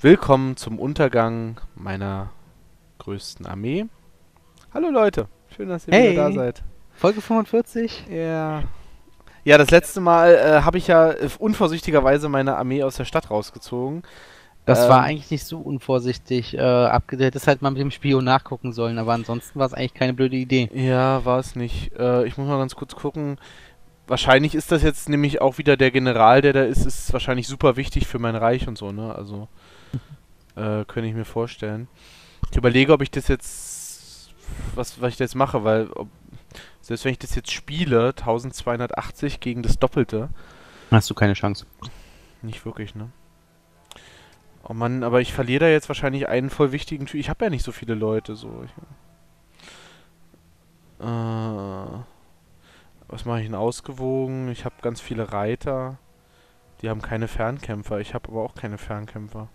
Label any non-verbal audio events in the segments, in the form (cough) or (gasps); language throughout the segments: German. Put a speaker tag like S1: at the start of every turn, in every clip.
S1: Willkommen zum Untergang meiner größten Armee. Hallo Leute, schön, dass ihr
S2: Hey.
S1: wieder da seid.
S2: Folge 45?
S1: Ja. Ja, das letzte Mal äh, habe ich ja äh, unvorsichtigerweise meine Armee aus der Stadt rausgezogen.
S2: Das
S1: Ähm,
S2: war eigentlich nicht so unvorsichtig. Äh, abge- du hättest halt mal mit dem Spion nachgucken sollen, aber ansonsten war es eigentlich keine blöde Idee.
S1: Ja, war es nicht. Äh, ich muss mal ganz kurz gucken. Wahrscheinlich ist das jetzt nämlich auch wieder der General, der da ist, ist wahrscheinlich super wichtig für mein Reich und so, ne? Also, äh, könnte ich mir vorstellen. Ich überlege, ob ich das jetzt, was, was ich jetzt mache, weil, ob, selbst wenn ich das jetzt spiele, 1280 gegen das Doppelte,
S2: Hast du keine Chance.
S1: nicht wirklich, ne? Oh Mann, aber ich verliere da jetzt wahrscheinlich einen voll wichtigen Typ. Ich habe ja nicht so viele Leute, so. Ich, äh, was mache ich denn ausgewogen? Ich habe ganz viele Reiter. Die haben keine Fernkämpfer. Ich habe aber auch keine Fernkämpfer.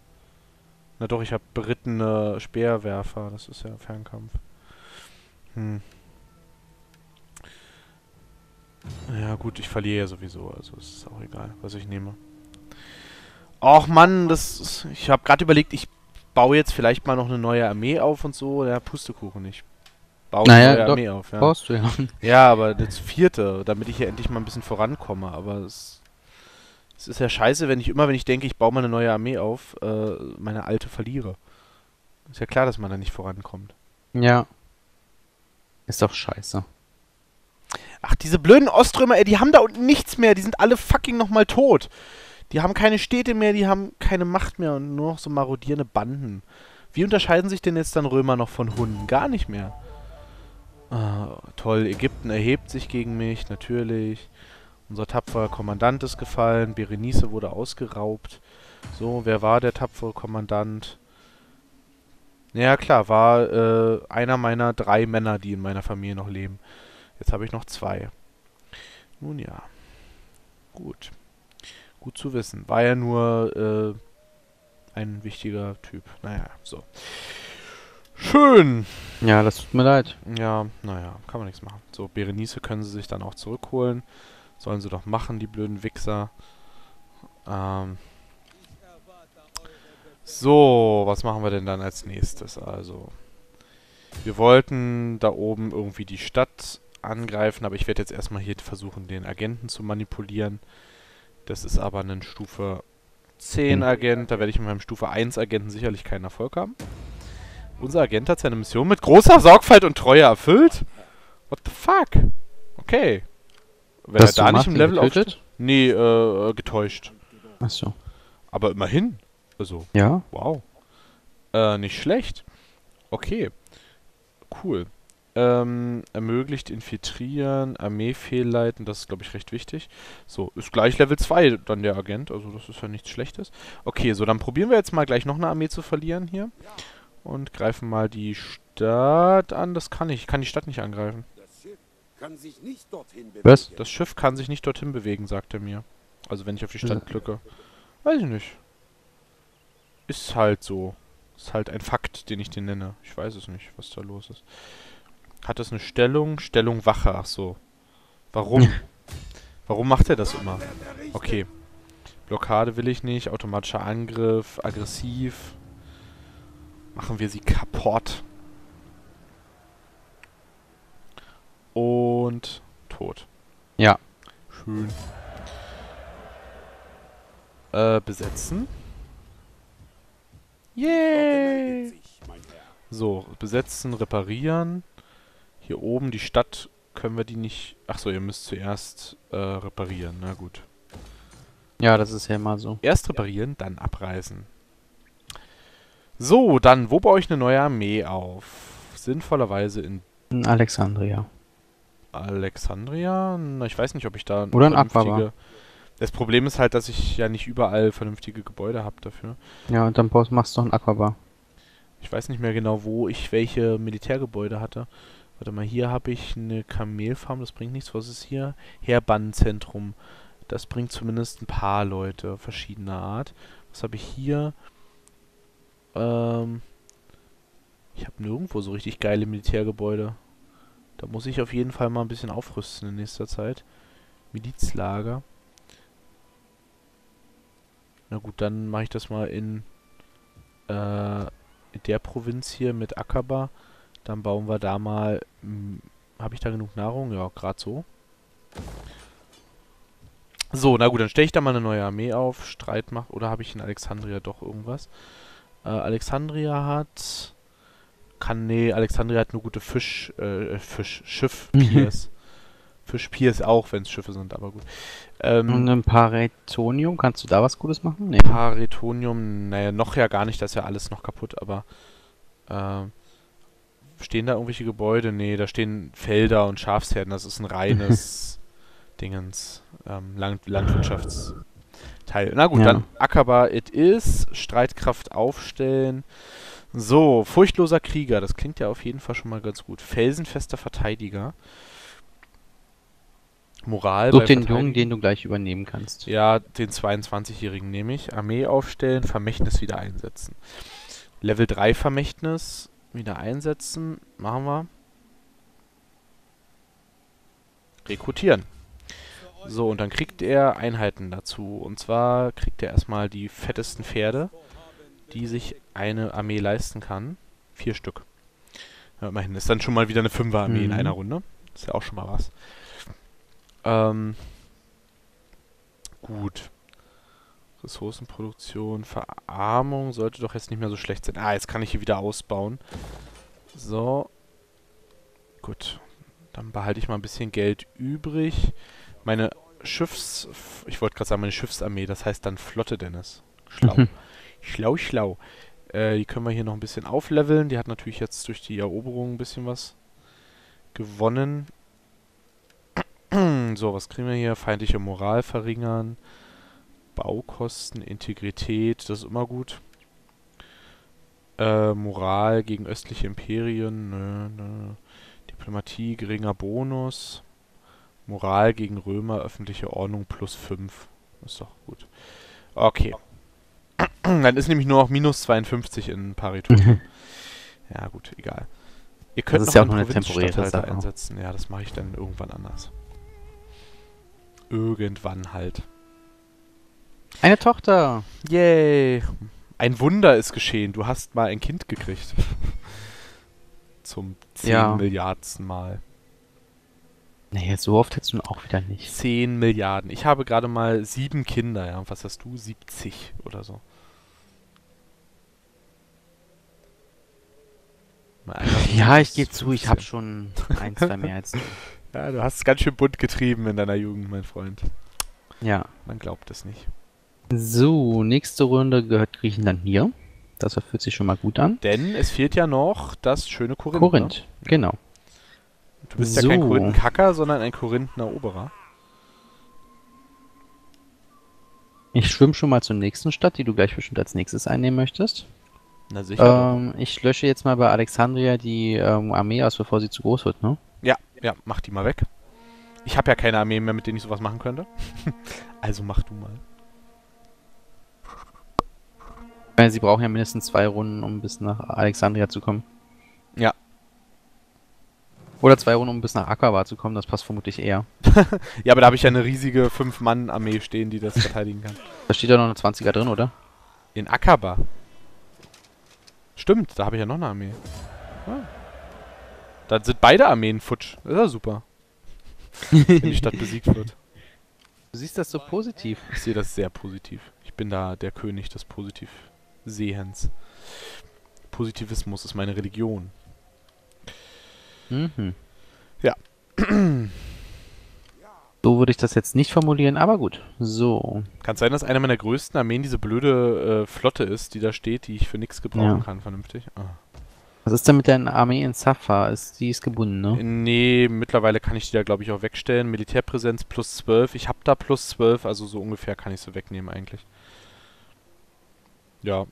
S1: Na doch, ich habe berittene Speerwerfer. Das ist ja Fernkampf. Hm. Ja gut, ich verliere ja sowieso, also es ist auch egal, was ich nehme. Och Mann, das ist, ich habe gerade überlegt, ich baue jetzt vielleicht mal noch eine neue Armee auf und so. Ja, Pustekuchen nicht. Baue
S2: Naja,
S1: eine neue Armee auf, ja.
S2: Du ja.
S1: Ja, aber das vierte, damit ich hier endlich mal ein bisschen vorankomme. Aber es, es ist ja scheiße, wenn ich immer, wenn ich denke, ich baue mal eine neue Armee auf, äh, meine alte verliere. Ist ja klar, dass man da nicht vorankommt.
S2: Ja. Ist doch scheiße.
S1: Ach, diese blöden Oströmer, ey, die haben da unten nichts mehr. Die sind alle fucking nochmal tot. Die haben keine Städte mehr, die haben keine Macht mehr und nur noch so marodierende Banden. Wie unterscheiden sich denn jetzt dann Römer noch von Hunden? Gar nicht mehr. Ah, toll, Ägypten erhebt sich gegen mich, natürlich. Unser tapferer Kommandant ist gefallen, Berenice wurde ausgeraubt. So, wer war der tapfere Kommandant? Ja klar, war äh, einer meiner drei Männer, die in meiner Familie noch leben. Jetzt habe ich noch zwei. Nun ja. Gut. Gut zu wissen. War ja nur äh, ein wichtiger Typ. Naja, so. Schön.
S2: Ja, das tut mir leid.
S1: Ja, naja, kann man nichts machen. So, Berenice können sie sich dann auch zurückholen. Sollen sie doch machen, die blöden Wichser. Ähm. So, was machen wir denn dann als nächstes? Also, wir wollten da oben irgendwie die Stadt angreifen, aber ich werde jetzt erstmal hier versuchen, den Agenten zu manipulieren. Das ist aber ein Stufe 10
S2: Hm.
S1: Agent, da werde ich mit meinem Stufe 1 Agenten sicherlich keinen Erfolg haben. Unser Agent hat seine Mission mit großer Sorgfalt und Treue erfüllt. What the fuck? Okay. Wenn
S2: Dass
S1: er da nicht im Level
S2: getötet?
S1: Nee, äh, getäuscht.
S2: Achso.
S1: Aber immerhin. Also,
S2: Ja?
S1: wow. Äh, nicht schlecht. Okay. Cool. Ähm, ermöglicht infiltrieren, Armee fehlleiten, das ist, glaube ich, recht wichtig. So, ist gleich Level 2 dann der Agent, also das ist ja nichts Schlechtes. Okay, so, dann probieren wir jetzt mal gleich noch eine Armee zu verlieren hier. Und greifen mal die Stadt an. Das kann ich. Ich kann die Stadt nicht angreifen.
S3: Das Schiff kann sich nicht dorthin bewegen.
S2: Was?
S1: Das Schiff kann sich nicht dorthin bewegen, sagt er mir. Also wenn ich auf die Stadt klicke. Weiß ich nicht. Ist halt so. Ist halt ein Fakt, den ich dir nenne. Ich weiß es nicht, was da los ist. Hat das eine Stellung? Stellung Wache, ach so. Warum? (laughs) Warum macht er das immer? Okay. Blockade will ich nicht. Automatischer Angriff. Aggressiv. Machen wir sie kaputt. Und tot.
S2: Ja.
S1: Schön. Äh, besetzen. Yay! So, besetzen, reparieren. Hier oben die Stadt können wir die nicht... Achso, ihr müsst zuerst äh, reparieren. Na gut.
S2: Ja, das ist ja immer so.
S1: Erst reparieren, dann abreißen. So, dann, wo baue ich eine neue Armee auf? Sinnvollerweise in
S2: In Alexandria.
S1: Alexandria? Na, ich weiß nicht, ob ich da
S2: Oder in Aquabar.
S1: Das Problem ist halt, dass ich ja nicht überall vernünftige Gebäude habe dafür.
S2: Ja, und dann brauchst, machst du noch ein Aquabar.
S1: Ich weiß nicht mehr genau, wo ich welche Militärgebäude hatte. Warte mal, hier habe ich eine Kamelfarm, das bringt nichts. Was ist hier? Heerbannenzentrum. Das bringt zumindest ein paar Leute verschiedener Art. Was habe ich hier? Ähm, ich habe nirgendwo so richtig geile Militärgebäude. Da muss ich auf jeden Fall mal ein bisschen aufrüsten in nächster Zeit. Milizlager. Na gut, dann mache ich das mal in äh, in der Provinz hier mit Akaba. Dann bauen wir da mal. Habe ich da genug Nahrung? Ja, gerade so. So, na gut, dann stelle ich da mal eine neue Armee auf. Streitmacht. Oder habe ich in Alexandria doch irgendwas? Äh, Alexandria hat. Kann. Nee, Alexandria hat nur gute Fisch. Äh, Fisch. Schiff. Piers. Fisch Piers auch, wenn es Schiffe sind, aber gut.
S2: Ähm, Und ein Paretonium, kannst du da was Gutes machen?
S1: Nee. Paretonium, naja, noch ja gar nicht, das ist ja alles noch kaputt, aber. Äh, stehen da irgendwelche Gebäude? Nee, da stehen Felder und Schafsherden. Das ist ein reines (laughs) Dingens, ähm, Land Landwirtschaftsteil. Na gut, ja. dann Ackerbar it is, Streitkraft aufstellen. So, furchtloser Krieger, das klingt ja auf jeden Fall schon mal ganz gut. Felsenfester Verteidiger. Moral.
S2: Such den Jungen, den du gleich übernehmen kannst.
S1: Ja, den 22-Jährigen nehme ich. Armee aufstellen, Vermächtnis wieder einsetzen. Level 3 Vermächtnis wieder einsetzen. Machen wir. Rekrutieren. So, und dann kriegt er Einheiten dazu. Und zwar kriegt er erstmal die fettesten Pferde, die sich eine Armee leisten kann. Vier Stück. Ja, immerhin. Ist dann schon mal wieder eine Fünfer-Armee mhm. in einer Runde. Ist ja auch schon mal was. Ähm, gut. Ressourcenproduktion, Verarmung sollte doch jetzt nicht mehr so schlecht sein. Ah, jetzt kann ich hier wieder ausbauen. So. Gut. Dann behalte ich mal ein bisschen Geld übrig. Meine Schiffs... Ich wollte gerade sagen, meine Schiffsarmee, das heißt dann Flotte, Dennis. Schlau. (laughs) Schlau, schlau. Äh, die können wir hier noch ein bisschen aufleveln. Die hat natürlich jetzt durch die Eroberung ein bisschen was gewonnen. (clears throat) so, was kriegen wir hier? Feindliche Moral verringern. Baukosten, Integrität, das ist immer gut. Äh, Moral gegen östliche Imperien, nö, nö. Diplomatie, geringer Bonus. Moral gegen Römer, öffentliche Ordnung plus 5. Ist doch gut. Okay. (clears throat) Dann ist nämlich nur noch minus 52 in Pariton. ja, gut, egal. Ihr könnt
S2: das ist noch ja auch noch eine temporäre Sache.
S1: einsetzen. Ja, das mache ich dann irgendwann anders. Irgendwann halt.
S2: Eine Tochter.
S1: Yay. Ein Wunder ist geschehen. Du hast mal ein Kind gekriegt. (laughs) Zum 10 ja. Milliardsten Mal.
S2: Nee, so oft hättest du auch wieder nicht.
S1: 10 Milliarden. Ich habe gerade mal sieben Kinder, ja. was hast du? 70 oder so.
S2: Ja, ich gebe zu, ich habe schon ein, zwei mehr als du. (laughs)
S1: Ja, du hast es ganz schön bunt getrieben in deiner Jugend, mein Freund.
S2: Ja.
S1: Man glaubt es nicht.
S2: So, nächste Runde gehört Griechenland hier. Das fühlt sich schon mal gut an.
S1: Denn es fehlt ja noch das schöne Korinth.
S2: Korinth, ne? genau.
S1: Du bist so. ja kein Korinthenkacker, sondern ein Korinthen-Eroberer.
S2: Ich schwimme schon mal zur nächsten Stadt, die du gleich bestimmt als nächstes einnehmen möchtest.
S1: Na sicher.
S2: Ähm, ich lösche jetzt mal bei Alexandria die ähm, Armee aus, bevor sie zu groß wird, ne?
S1: Ja, ja, mach die mal weg. Ich habe ja keine Armee mehr, mit denen ich sowas machen könnte. (laughs) also mach du mal.
S2: Sie brauchen ja mindestens zwei Runden, um bis nach Alexandria zu kommen.
S1: Ja.
S2: Oder zwei Runden, um bis nach Akaba zu kommen, das passt vermutlich eher. (laughs)
S1: ja, aber da habe ich ja eine riesige 5-Mann-Armee stehen, die das verteidigen kann.
S2: Da steht ja noch eine 20er drin, oder?
S1: In Akaba. Stimmt, da habe ich ja noch eine Armee. Ah. Dann sind beide Armeen futsch. Das ist ja super. (laughs) Wenn die Stadt besiegt wird.
S2: Du siehst das so positiv.
S1: Ich sehe das sehr positiv. Ich bin da der König des positiv Sehens. Positivismus ist meine Religion.
S2: Mhm.
S1: Ja. (clears throat)
S2: So würde ich das jetzt nicht formulieren, aber gut. So.
S1: Kann sein, dass eine meiner größten Armeen diese blöde äh, Flotte ist, die da steht, die ich für nichts gebrauchen ja. kann, vernünftig. Ah.
S2: Was ist denn mit der Armee in Safa? Ist, die ist gebunden, ne?
S1: Nee, mittlerweile kann ich die da, glaube ich, auch wegstellen. Militärpräsenz plus 12. Ich habe da plus 12, also so ungefähr kann ich sie wegnehmen eigentlich. Ja.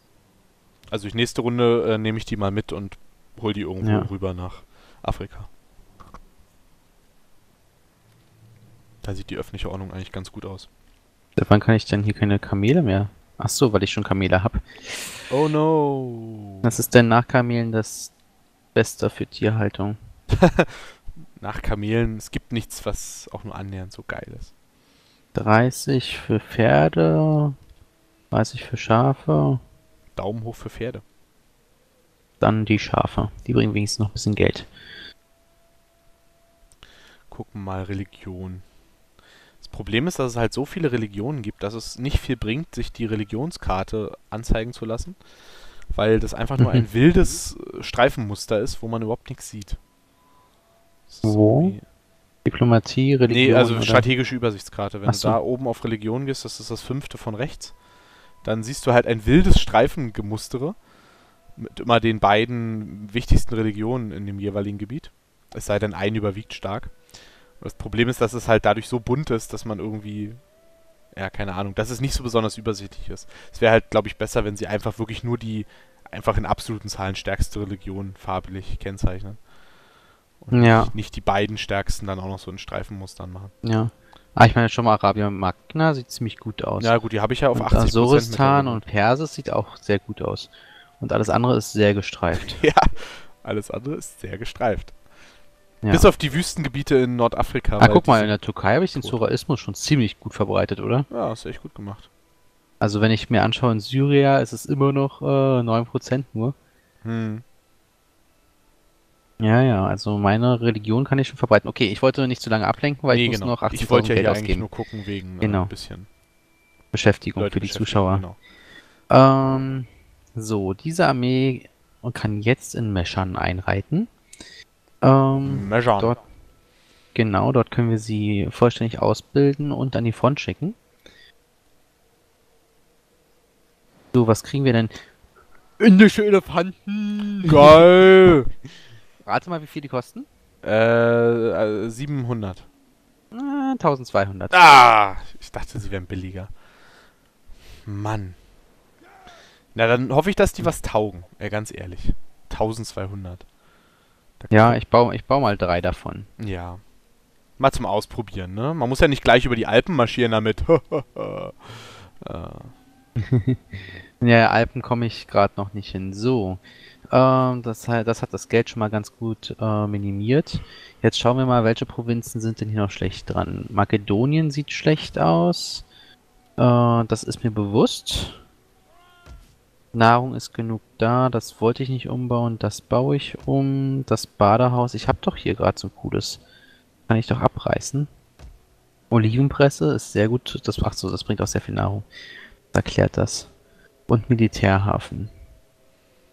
S1: Also ich nächste Runde äh, nehme ich die mal mit und hol die irgendwo ja. rüber nach Afrika. Da sieht die öffentliche Ordnung eigentlich ganz gut aus.
S2: Seit wann kann ich denn hier keine Kamele mehr? Ach so, weil ich schon Kamele habe.
S1: Oh no.
S2: Was ist denn nach Kamelen das Beste für Tierhaltung? (laughs)
S1: nach Kamelen, es gibt nichts, was auch nur annähernd so geil ist.
S2: 30 für Pferde, 30 für Schafe.
S1: Daumen hoch für Pferde.
S2: Dann die Schafe. Die bringen wenigstens noch ein bisschen Geld.
S1: Gucken mal, Religion. Problem ist, dass es halt so viele Religionen gibt, dass es nicht viel bringt, sich die Religionskarte anzeigen zu lassen, weil das einfach nur ein
S2: Mhm.
S1: wildes äh, Streifenmuster ist, wo man überhaupt nichts sieht. Irgendwie-
S2: Diplomatie, Religion.
S1: Nee, also
S2: oder?
S1: strategische Übersichtskarte. Wenn
S2: Ach
S1: du
S2: so.
S1: da oben auf Religion gehst, das ist das fünfte von rechts, dann siehst du halt ein wildes Streifengemustere mit immer den beiden wichtigsten Religionen in dem jeweiligen Gebiet. Es sei denn, ein überwiegt stark. Das Problem ist, dass es halt dadurch so bunt ist, dass man irgendwie, ja, keine Ahnung, dass es nicht so besonders übersichtlich ist. Es wäre halt, glaube ich, besser, wenn sie einfach wirklich nur die einfach in absoluten Zahlen stärkste Religion farblich kennzeichnen. Und
S2: Ja.
S1: nicht, nicht die beiden stärksten dann auch noch so in Streifenmustern machen.
S2: Ja. Ah, ich meine schon mal Arabien Magna sieht ziemlich gut aus.
S1: Ja, gut, die habe ich ja auf
S2: und
S1: 80
S2: Asoristan und Persis sieht auch sehr gut aus. Und alles andere ist sehr gestreift. (laughs)
S1: Ja, alles andere ist sehr gestreift.
S2: Ja.
S1: Bis auf die Wüstengebiete in Nordafrika.
S2: ah, guck mal, in der Türkei habe ich den. Suraismus schon ziemlich gut verbreitet, oder?
S1: Ja, du echt gut gemacht.
S2: Also wenn ich mir anschaue, in Syrien ist es immer noch äh, 9% nur.
S1: Hm.
S2: Ja, ja, also meine Religion kann ich schon verbreiten. Okay, ich wollte nicht zu lange ablenken, weil
S1: nee,
S2: ich muss
S1: genau.
S2: noch 80.000
S1: ich wollte ja
S2: Geld
S1: hier eigentlich
S2: ausgeben.
S1: nur gucken wegen äh,
S2: Genau.
S1: ein bisschen
S2: Beschäftigung
S1: Leute
S2: für die Zuschauer.
S1: Genau.
S2: Ähm, so, diese Armee kann jetzt in Meschan einreiten. Ähm, dort, genau, dort können wir sie vollständig ausbilden und an die Front schicken. So, was kriegen wir denn? Indische Elefanten!
S1: Geil! (laughs)
S2: Rate mal, wie viel die kosten?
S1: äh, äh, 700.
S2: Ah, 1200.
S1: Ah! Ich dachte, sie wären billiger. Mann. Na, dann hoffe ich, dass die was taugen. Äh, ganz ehrlich. 1200.
S2: Ja, ich baue ich bau mal drei davon.
S1: Ja. Mal zum Ausprobieren, ne? Man muss ja nicht gleich über die Alpen marschieren damit. (laughs) äh,
S2: Ja, Alpen komme ich gerade noch nicht hin. So, ähm, das, das hat das Geld schon mal ganz gut äh, minimiert. Jetzt schauen wir mal, welche Provinzen sind denn hier noch schlecht dran. Makedonien sieht schlecht aus. Äh, das ist mir bewusst. Nahrung ist genug da, das wollte ich nicht umbauen, das baue ich um. Das Badehaus, ich habe doch hier gerade so ein cooles. Kann ich doch abreißen. Olivenpresse ist sehr gut, das, ach so, das bringt auch sehr viel Nahrung. Erklärt das. Und Militärhafen.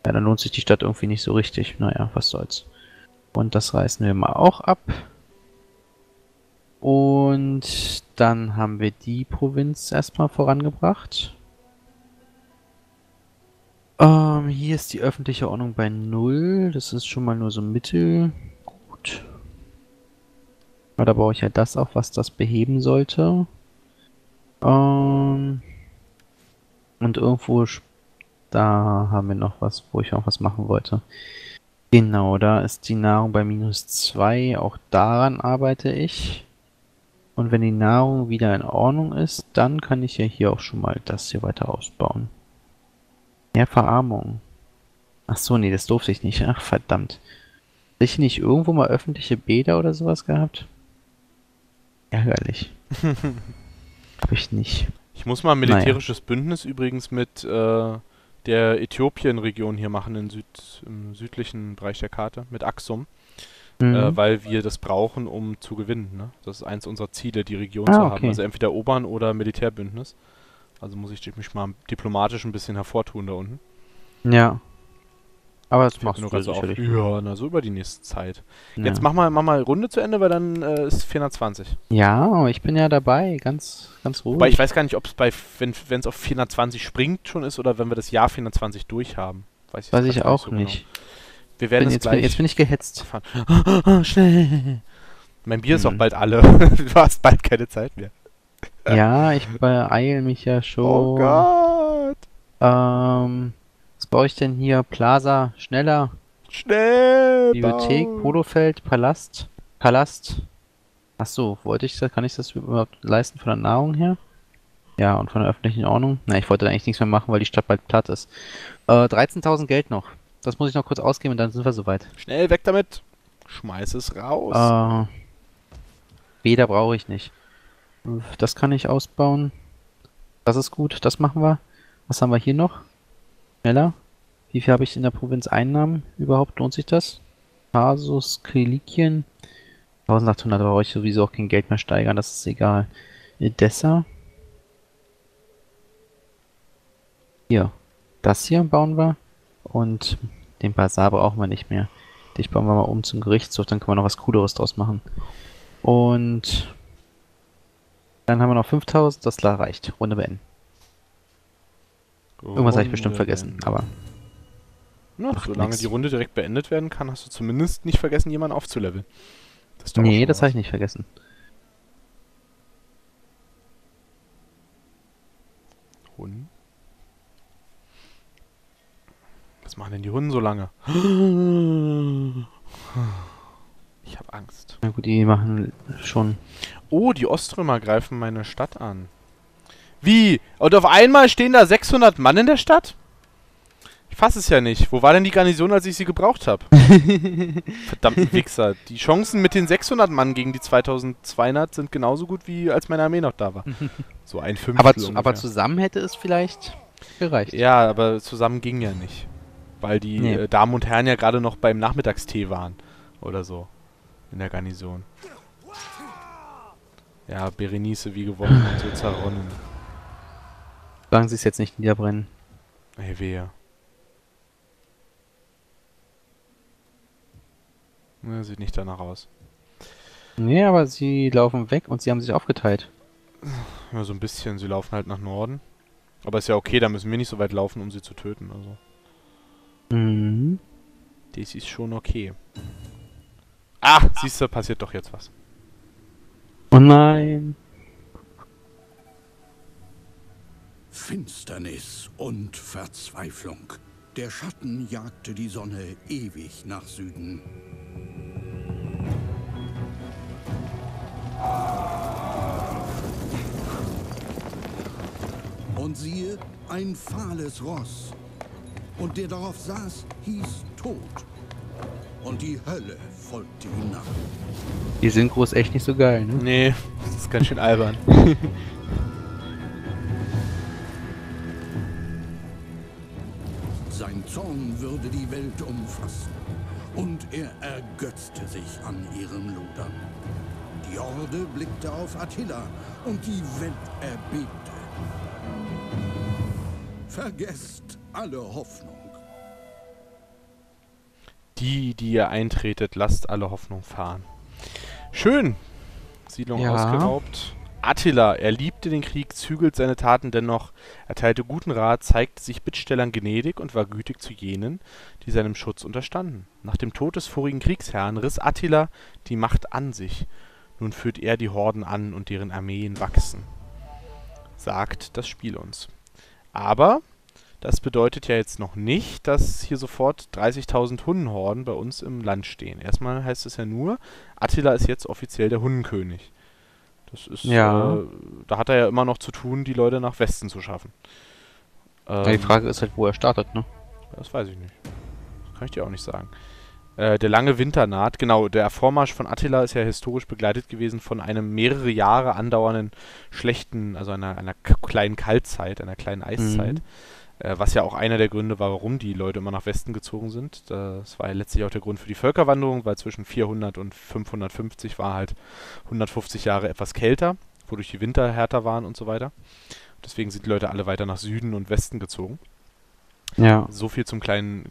S2: Ja, dann lohnt sich die Stadt irgendwie nicht so richtig. Naja, was soll's. Und das reißen wir mal auch ab. Und dann haben wir die Provinz erstmal vorangebracht. Ähm, hier ist die öffentliche Ordnung bei null. Das ist schon mal nur so mittel. Gut. Aber da brauche ich ja das auch, was das beheben sollte. Ähm, und irgendwo, da haben wir noch was, wo ich auch was machen wollte. Genau, da ist die Nahrung bei minus 2. Auch daran arbeite ich. Und wenn die Nahrung wieder in Ordnung ist, dann kann ich ja hier auch schon mal das hier weiter ausbauen. Mehr Verarmung. Ach so, nee, das durfte ich nicht. Ach, verdammt. Hatte ich nicht irgendwo mal öffentliche Bäder oder sowas gehabt? Ärgerlich. (laughs) Hab ich nicht.
S1: ich muss mal ein militärisches Bündnis übrigens mit äh, der Äthiopien-Region hier machen, in Süd, im südlichen Bereich der Karte, mit Axum,
S2: Mhm.
S1: äh, weil wir das brauchen, um zu gewinnen. Ne? Das ist eins unserer Ziele, die Region
S2: Ah,
S1: zu haben.
S2: okay.
S1: Also entweder erobern oder Militärbündnis. Also muss ich mich mal diplomatisch ein bisschen hervortun da unten.
S2: Ja. Aber das machst du
S1: grad so auf.
S2: sicherlich.
S1: Ja, na so über die nächste Zeit.
S2: Ja.
S1: Jetzt mach mal, mach mal Runde zu Ende, weil dann äh, ist 420.
S2: Ja, ich bin ja dabei, ganz, ganz ruhig.
S1: Wobei ich weiß gar nicht, ob es bei, wenn es auf 420 springt schon ist oder wenn wir das Jahr 420 durchhaben. Weiß ich,
S2: weiß ich auch
S1: so genau.
S2: nicht.
S1: Wir werden
S2: Bin, jetzt,
S1: gleich
S2: bin, jetzt bin ich gehetzt.
S1: erfahren. (laughs) Schnell. Mein Bier ist auch
S2: Hm.
S1: bald alle. (laughs) du hast bald keine Zeit mehr.
S2: Ja, ich beeil mich ja schon.
S1: Oh Gott.
S2: Ähm, was baue ich denn hier? Plaza, schneller.
S1: Schnell.
S2: Bibliothek,
S1: bauen.
S2: Polofeld, Palast. Palast. Ach so, wollte ich das, kann ich das überhaupt leisten von der Nahrung her? Ja, und von der öffentlichen Ordnung? Na, ich wollte da eigentlich nichts mehr machen, weil die Stadt bald platt ist. Äh, 13.000 Geld noch. Das muss ich noch kurz ausgeben und dann sind wir soweit.
S1: Schnell weg damit. Schmeiß es raus.
S2: Äh, Bäder brauche ich nicht. Das kann ich ausbauen. Das ist gut, das machen wir. Was haben wir hier noch? schneller. Wie viel habe ich in der Provinz Einnahmen überhaupt? Lohnt sich das? Kasus, Kilikien. 1800 brauche ich sowieso auch kein Geld mehr steigern, das ist egal. Edessa. Hier. Das hier bauen wir. Und den Bazar brauchen wir nicht mehr. Dich bauen wir mal um zum Gerichtshof, dann können wir noch was Cooleres draus machen. Und dann haben wir noch 5000, das reicht. Runde beenden. Irgendwas habe ich bestimmt vergessen, aber
S1: Na,
S2: Macht
S1: solange
S2: nix.
S1: die Runde direkt beendet werden kann, hast du zumindest nicht vergessen, jemanden aufzuleveln. Das
S2: nee, das habe ich nicht vergessen.
S1: Hunden? Was machen denn die Hunden so lange? (gasps) Ich habe Angst.
S2: Na gut, die machen schon.
S1: Oh, die Oströmer greifen meine Stadt an. Wie? Und auf einmal stehen da 600 Mann in der Stadt? Ich fasse es ja nicht. Wo war denn die Garnison, als ich sie gebraucht habe? (laughs) Verdammten Wichser. Die Chancen mit den 600 Mann gegen die 2200 sind genauso gut, wie als meine Armee noch da war. So ein Fünftel
S2: Aber, zu, aber zusammen hätte es vielleicht gereicht.
S1: Ja, aber zusammen ging ja nicht. Weil die
S2: Nee.
S1: äh, Damen und Herren ja gerade noch beim Nachmittagstee waren. Oder so. In der Garnison. Ja, Berenice wie gewonnen (sighs) und so zerronnen.
S2: Solange sie es jetzt nicht niederbrennen.
S1: Ey, wehe. Ja, sieht nicht danach aus.
S2: Nee, aber sie laufen weg und sie haben sich aufgeteilt.
S1: Ja, so ein bisschen. Sie laufen halt nach Norden. Aber ist ja okay, da müssen wir nicht so weit laufen, um sie zu töten. Also,
S2: Mhm.
S1: das ist schon okay. Ah, siehst du, passiert doch jetzt was.
S2: Oh nein.
S3: Finsternis und Verzweiflung. Der Schatten jagte die Sonne ewig nach Süden. Und siehe, ein fahles Ross. Und der darauf saß, hieß Tod. Und die Hölle folgte ihm nach.
S2: Die Synchro ist echt nicht so geil, ne?
S1: Nee, das ist ganz schön albern. (laughs)
S3: Sein Zorn würde die Welt umfassen. Und er ergötzte sich an ihrem Lodern. Die Horde blickte auf Attila und die Welt erbebte. Vergesst alle Hoffnung.
S1: Die, die ihr eintretet, lasst alle Hoffnung fahren. Schön. Siedlung
S2: Ja.
S1: ausgeraubt. Attila, er liebte den Krieg, zügelt seine Taten dennoch, erteilte guten Rat, zeigte sich Bittstellern gnädig und war gütig zu jenen, die seinem Schutz unterstanden. Nach dem Tod des vorigen Kriegsherrn riss Attila die Macht an sich. Nun führt er die Horden an und deren Armeen wachsen. Sagt das Spiel uns. Aber das bedeutet ja jetzt noch nicht, dass hier sofort 30.000 Hundenhorden bei uns im Land stehen. Erstmal heißt es ja nur, Attila ist jetzt offiziell der Hundenkönig. Das ist,
S2: Ja.
S1: äh, da hat er ja immer noch zu tun, die Leute nach Westen zu schaffen.
S2: Ja, die
S1: Ähm,
S2: Frage ist halt, wo er startet, ne?
S1: Das weiß ich nicht. Das kann ich dir auch nicht sagen. Äh, der lange Winter naht. Genau, der Vormarsch von Attila ist ja historisch begleitet gewesen von einem mehrere Jahre andauernden schlechten, also einer, einer kleinen Kaltzeit, einer kleinen Eiszeit.
S2: Mhm.
S1: Äh, was ja auch einer der Gründe war, warum die Leute immer nach Westen gezogen sind. Das war ja letztlich auch der Grund für die Völkerwanderung, weil zwischen 400 und 550 war halt 150 Jahre etwas kälter, wodurch die Winter härter waren und so weiter. Deswegen sind die Leute alle weiter nach Süden und Westen gezogen.
S2: Ja.
S1: So viel zum kleinen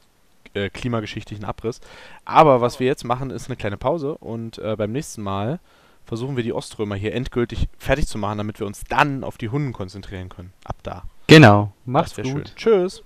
S1: äh, klimageschichtlichen Abriss. Aber was wir jetzt machen, ist eine kleine Pause und äh, beim nächsten Mal versuchen wir die Oströmer hier endgültig fertig zu machen, damit wir uns dann auf die Hunden konzentrieren können. Ab da.
S2: Genau. Macht's gut.
S1: schön. Tschüss.